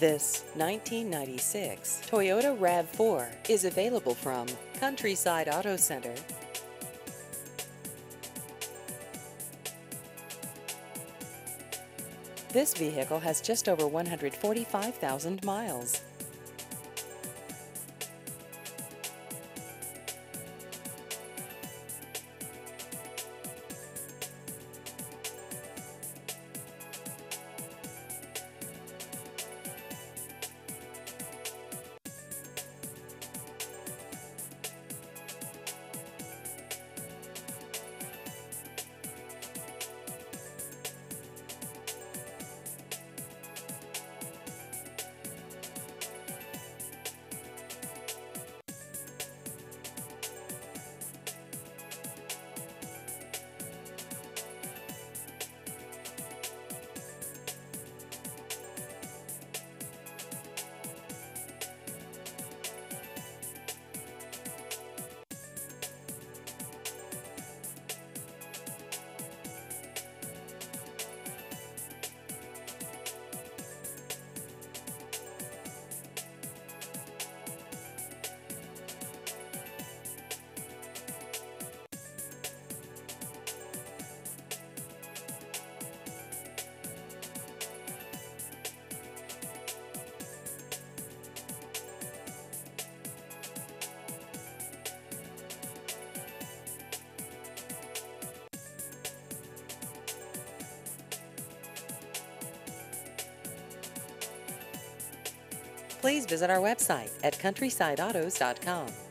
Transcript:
This 1996 Toyota RAV4 is available from Countryside Auto Center. This vehicle has just over 145,000 miles. Please visit our website at countrysideautos.com.